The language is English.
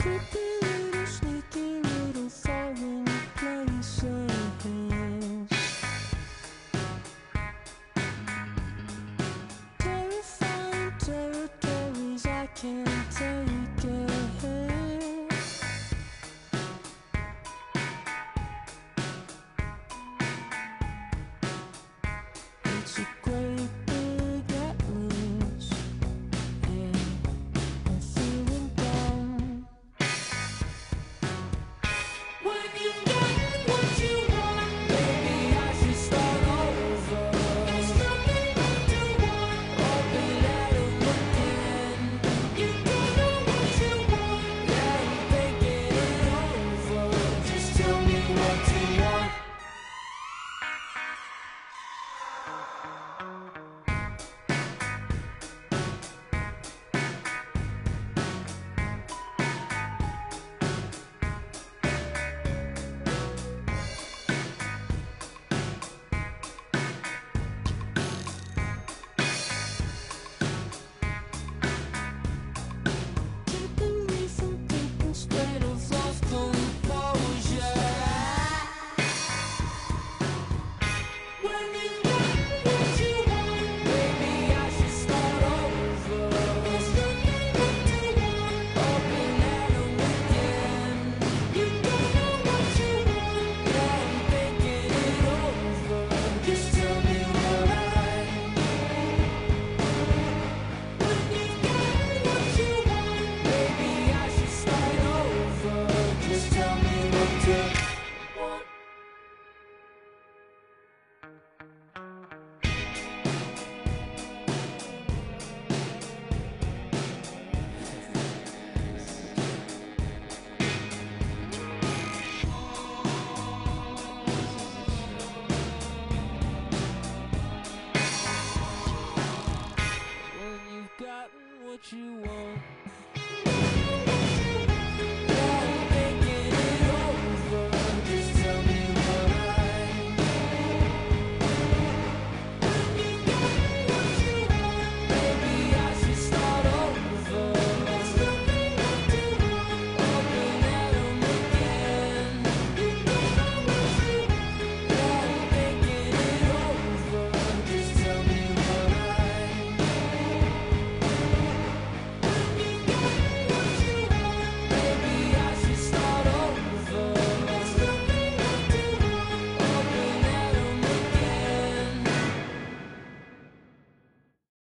Cuckoo.